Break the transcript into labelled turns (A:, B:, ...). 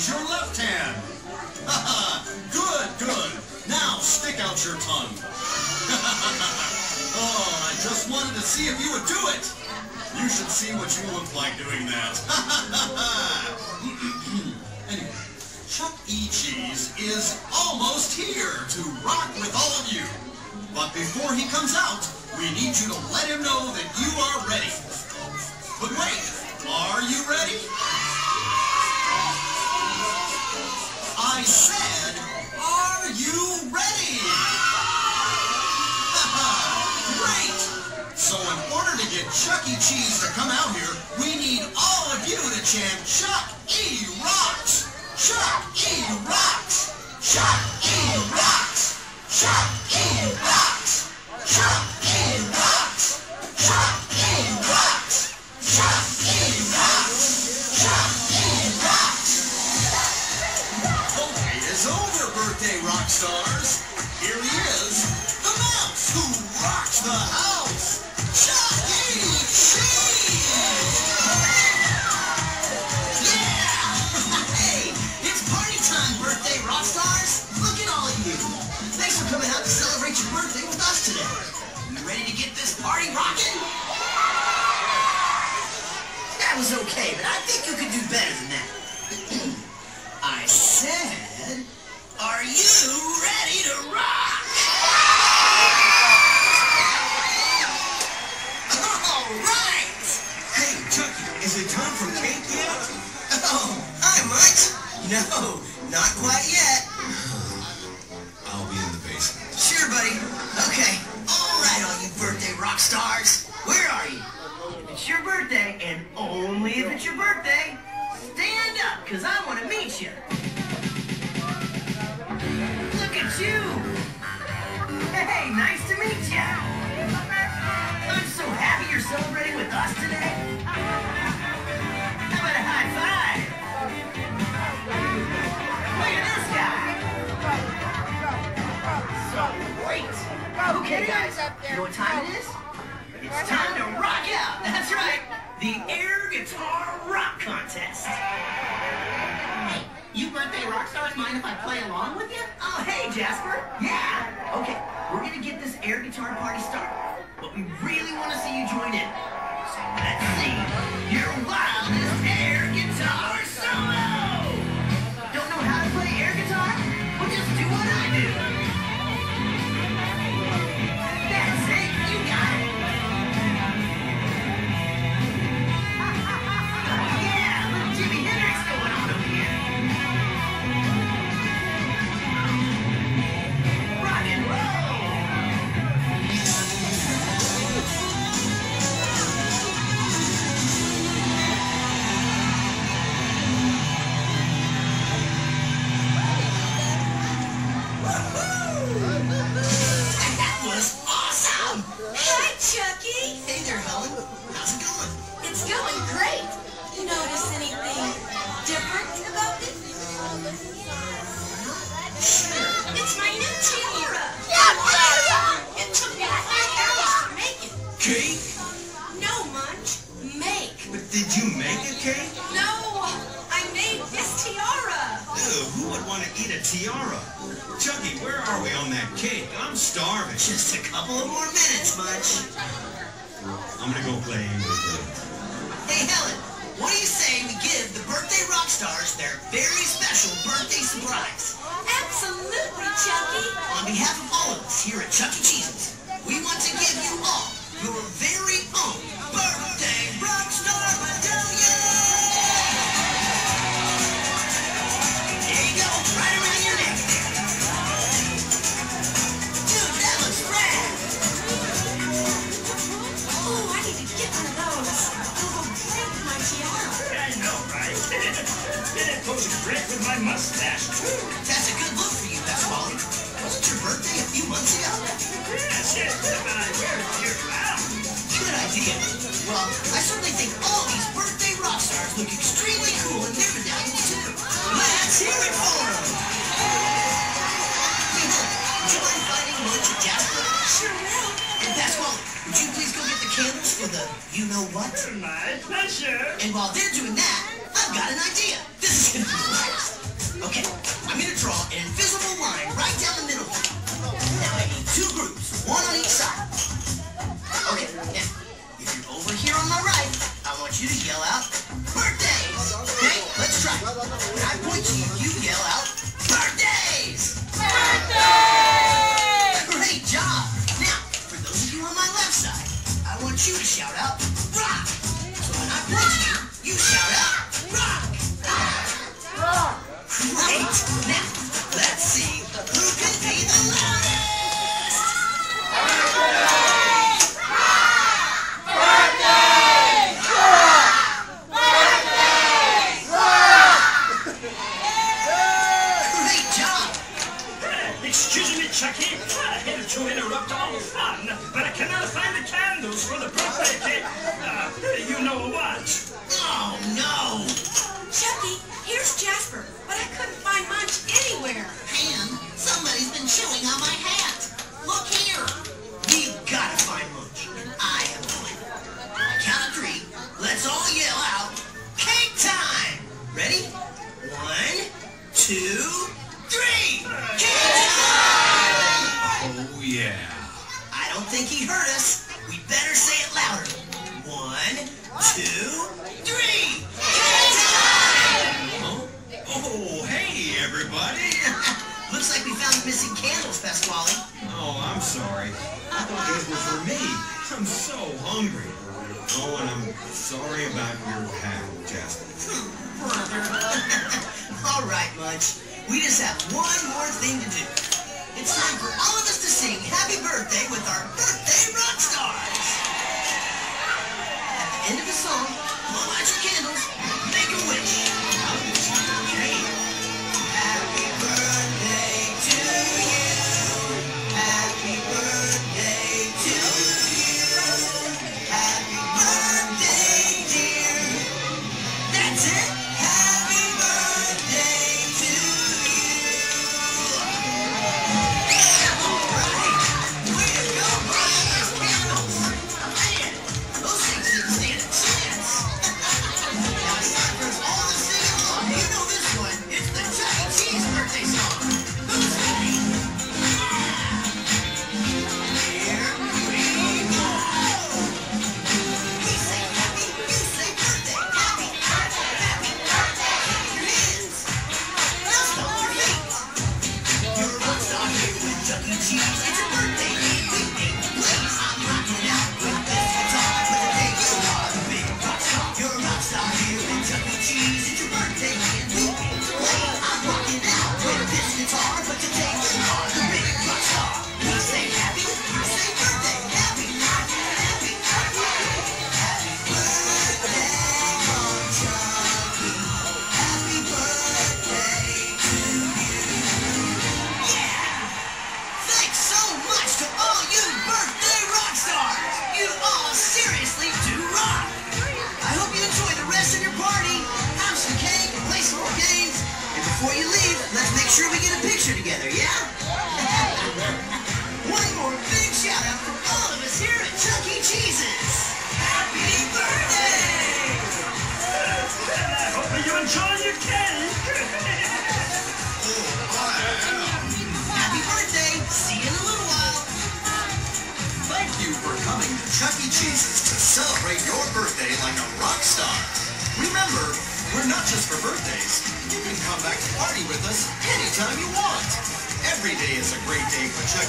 A: Raise your left hand. good, good. Now stick out your tongue. oh, I just wanted to see if you would do it. You should see what you look like doing that. anyway, Chuck E. Cheese is almost here to rock with all of you. But before he comes out, we need you to let him know that you are ready. But wait, are you ready? I said, are you ready? Great! So in order to get Chuck E. Cheese to come out here, we need all of you to chant Chuck E. Rocks! Chuck E. Rocks! Chuck E. Rocks! Chuck
B: ready to get this party rocking? That was okay, but I think you could do better than that. I said, are you ready to rock? All right!
C: Hey, Chucky, is it time for cake yet?
B: Oh, hi, Mike. No, not quite yet. Stars. Where are you? If it's your birthday, and only if it's your birthday, stand up, because I mind if I play along with you? Oh, hey, Jasper. Yeah. Okay, we're gonna get this air guitar party started, but we really want to see you join in. Hey there, Helen. How's it going?
D: It's going great. You notice anything different about it? It's my new tiara. Yeah, It took me five hours to make it.
C: Cake?
D: No, Munch. Make.
C: But did you make a cake?
D: No,
C: a tiara? Chucky, where are we on that cake? I'm starving.
B: Just a couple of more minutes, Munch.
C: I'm gonna go play Angry Birds.
B: Hey, Helen, what do you say we give the birthday rock stars their very special birthday surprise?
D: Absolutely, Chucky.
B: On behalf of all of us here at Chuck E. Cheese's, we want to give you all your very own
E: mustache.
B: That's a good look for you, Pasquale. Wasn't your birthday a few months ago?
E: Yes, yes, but I wear it round.
B: Good idea. Well, I certainly think all these birthday rock stars look extremely cool in their medallions, too. Let's hear it for them! Hey, you mind finding Munch and Jasper?
D: Sure will.
B: And Pasquale, would you please go get the candles for the you-know-what?
E: My pleasure.
B: And while they're doing that, I've got an idea. This is gonna be the best. draw an invisible line right down the middle. Now I need two groups, one on each side. Okay, now, if you're over here on my right, I want you to yell out, birthdays! Okay, let's try. When I point to you, you yell out, birthdays! Great job! Now, for those of you on my left side, I want you to shout out, rock! So when I point to you, you shout out, rock! Great! Now,
C: everybody.
B: Looks like we found the missing candles, Pasquale.
C: Oh, I'm sorry. I thought these were for me. I'm so hungry. Oh, and I'm sorry about your hat, Jasper.
B: Brother. all right, Munch. We just have one more thing to do. It's time for all of us to sing happy birthday with our birthday before you leave, let's make sure we get a picture together, yeah? One more big shout out from all of us here at Chuck E. Cheese's. Happy birthday!
E: Hope you enjoy your cake.
B: Happy birthday! See you in a little while.
A: Thank you for coming to Chuck E. Cheese's to celebrate your birthday like a rock star. Remember, we're not just for birthdays. You can come back to party with us anytime you want. Every day is a great day for Chuck